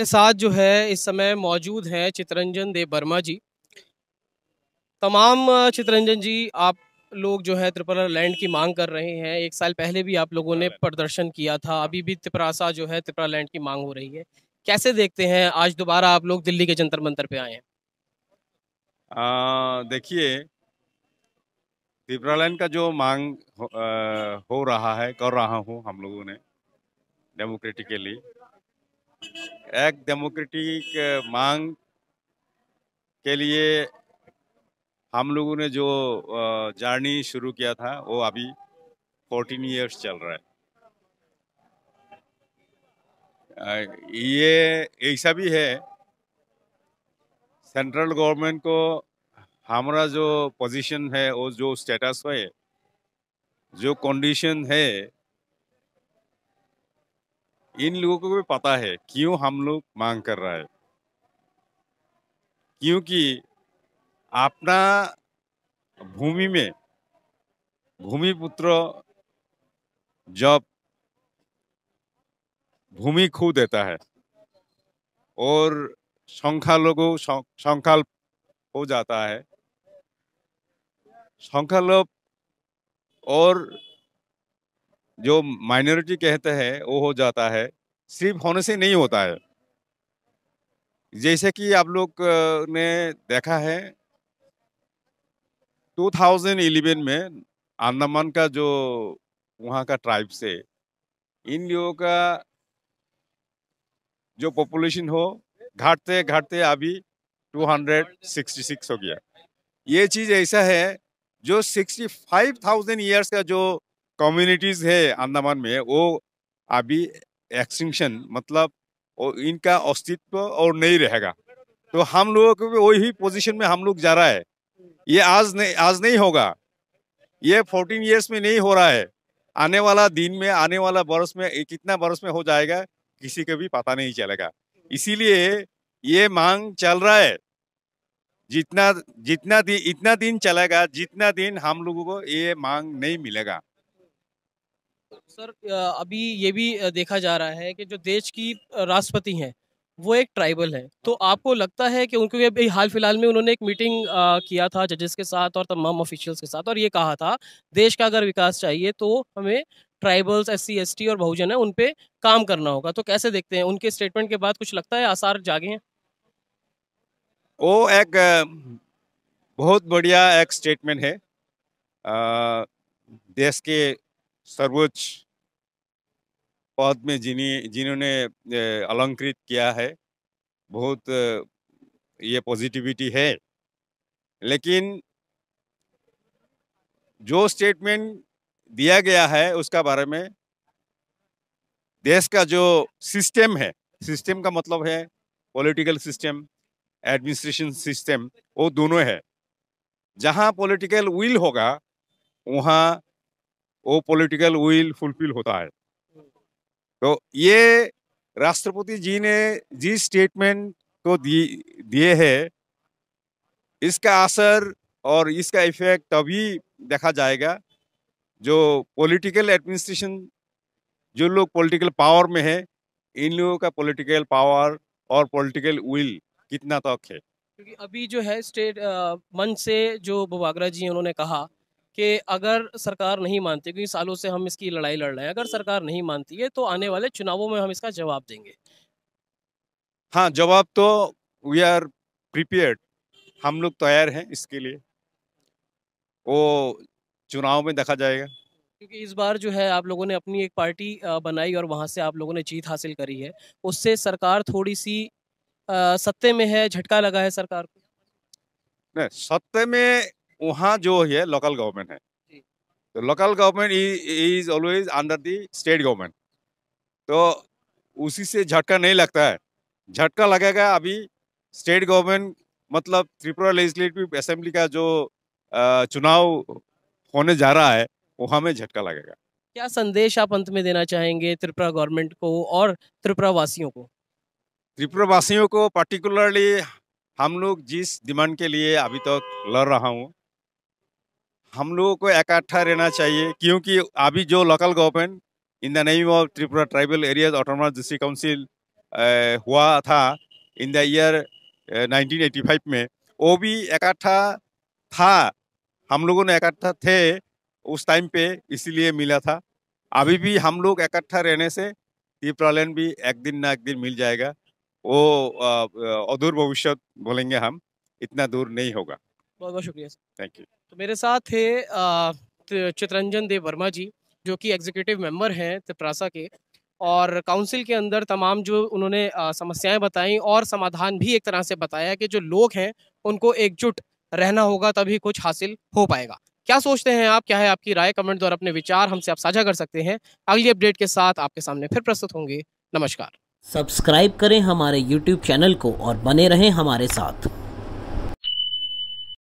मेरे साथ जो है इस समय मौजूद हैं चितरंजन देव वर्मा जी। तमाम चितरंजन जी आप लोग जो है त्रिपुरा लैंड की मांग कर रहे हैं। एक साल पहले भी आप लोगों ने प्रदर्शन किया था अभी भी त्रिपुरासा जो है त्रिपुरा लैंड की मांग हो रही है। कैसे देखते हैं आज दोबारा आप लोग दिल्ली के जंतर मंतर पे आए हैं? देखिए त्रिपुरा लैंड का जो मांग हो, आ, हो रहा है कर रहा हूँ हम लोगों ने डेमोक्रेटिकली एक डेमोक्रेटिक मांग के लिए हम लोगों ने जो जर्नी शुरू किया था, वो अभी 14 इयर्स चल रहा है। ये ऐसा भी है सेंट्रल गवर्नमेंट को हमारा जो पोजीशन है, वो जो स्टेटस है, जो कंडीशन है इन लोगों को भी पता है क्यों हम लोग मांग कर रहा है। क्योंकि अपना भूमि में भूमिपुत्र जब भूमि खो देता है और संख्यालघु संख्याल हो जाता है संख्यालोप और जो माइनॉरिटी कहते हैं वो हो जाता है। सिर्फ़ होने से नहीं होता है। जैसे कि आप लोग ने देखा है 2011 में अंडमान का जो वहाँ का ट्राइब से इन लोगों का जो पॉपुलेशन हो घाटते घाटते अभी 266 हो गया। ये चीज़ ऐसा है जो 65,000 इयर्स का जो कम्युनिटीज़ है अंडमान में, वो अभी एक्सटिंक्शन मतलब इनका अस्तित्व और नहीं रहेगा। तो हम लोगों को भी वही पोजीशन में हम लोग जा रहा है। ये आज नहीं आज नहीं होगा। ये फोर्टीन ईयर्स में नहीं हो रहा है। आने वाला दिन में, आने वाला बरस में कितना बरस में हो जाएगा, किसी को भी पता नहीं चलेगा। इसीलिए ये मांग चल रहा है। जितना जितना दिन, इतना दिन चलेगा, जितना दिन हम लोगों को ये मांग नहीं मिलेगा। सर अभी ये भी देखा जा रहा है कि जो देश की राष्ट्रपति हैं वो एक ट्राइबल है। तो आपको लगता है कि उनको अभी हाल फ़िलहाल में उन्होंने एक मीटिंग किया था जजेस के साथ और तमाम ऑफिशियल्स के साथ और ये कहा था देश का अगर विकास चाहिए तो हमें ट्राइबल्स एस सी और बहुजन है उन पर काम करना होगा। तो कैसे देखते हैं? उनके स्टेटमेंट के बाद कुछ लगता है? आसार जागे हैं। वो एक बहुत बढ़िया एक स्टेटमेंट है। आ, देश के सर्वोच्च पद में जिन्हें, जिन्होंने अलंकृत किया है, बहुत ये पॉजिटिविटी है। लेकिन जो स्टेटमेंट दिया गया है उसका बारे में देश का जो सिस्टम है सिस्टम का मतलब है पॉलिटिकल सिस्टम एडमिनिस्ट्रेशन सिस्टम वो दोनों है। जहाँ पॉलिटिकल विल होगा, वहाँ वो पॉलिटिकल विल फुलफिल होता है। तो ये राष्ट्रपति जी ने जिस स्टेटमेंट को दिए है, इसका असर और इसका इफ़ेक्ट तभी देखा जाएगा जो पॉलिटिकल एडमिनिस्ट्रेशन जो लोग पॉलिटिकल पावर में है, इन लोगों का पॉलिटिकल पावर और पॉलिटिकल विल कितना तक है। क्योंकि अभी जो है स्टेट मंच से जो बुबागरा जी उन्होंने कहा कि अगर सरकार नहीं मानती क्योंकि सालों से हम इसकी लड़ाई लड़ रहे हैं अगर सरकार नहीं मानती है तो आने वाले चुनावों में हम इसका जवाब देंगे। हाँ जवाब तो वी आर प्रिपेयर्ड हम लोग तैयार हैं इसके लिए। वो चुनाव में देखा जाएगा। क्योंकि इस बार जो है आप लोगों ने अपनी एक पार्टी बनाई और वहाँ से आप लोगों ने जीत हासिल करी है। उससे सरकार थोड़ी सी सत्ते में है झटका लगा है सरकार को। नहीं सत्ते में वहाँ जो है लोकल गवर्नमेंट है। तो local government is always under the state government तो उसी से झटका नहीं लगता है। झटका लगेगा अभी स्टेट गवर्नमेंट मतलब त्रिपुरा लेजिस्लेटिव असेंबली का जो चुनाव होने जा रहा है वहाँ में झटका लगेगा। क्या संदेश आप अंत में देना चाहेंगे त्रिपुरा गवर्नमेंट को और त्रिपुरा वासियों को? त्रिपुरा वासियों को पर्टिकुलरली हम लोग जिस डिमांड के लिए अभी तक तो लड़ रहा हूँ हम लोगों को इकट्ठा रहना चाहिए, क्योंकि अभी जो local government in the name of Tripura tribal areas autonomous district council हुआ था इन द ईयर 1985 में, वो भी इकट्ठा था। हम लोगों ने इकट्ठा थे उस टाइम पे, इसीलिए मिला था। अभी भी हम लोग इकट्ठा रहने से ये प्रॉब्लम भी एक दिन ना एक दिन मिल जाएगा। वो अदूर भविष्य बोलेंगे हम, इतना दूर नहीं होगा। बहुत बहुत शुक्रिया सर थैंक यू तो मेरे साथ थे चितरंजन देव वर्मा जी जो कि एग्जीक्यूटिव मेंबर हैं त्रिप्रासा के और काउंसिल के अंदर तमाम जो उन्होंने समस्याएँ बताई और समाधान भी एक तरह से बताया कि जो लोग हैं उनको एकजुट रहना होगा तभी कुछ हासिल हो पाएगा। क्या सोचते हैं आप? क्या है आपकी राय? कमेंट द्वारा अपने विचार हमसे आप साझा कर सकते हैं। अगली अपडेट के साथ आपके सामने फिर प्रस्तुत होंगे। नमस्कार। सब्सक्राइब करें हमारे यूट्यूब चैनल को और बने रहें हमारे साथ।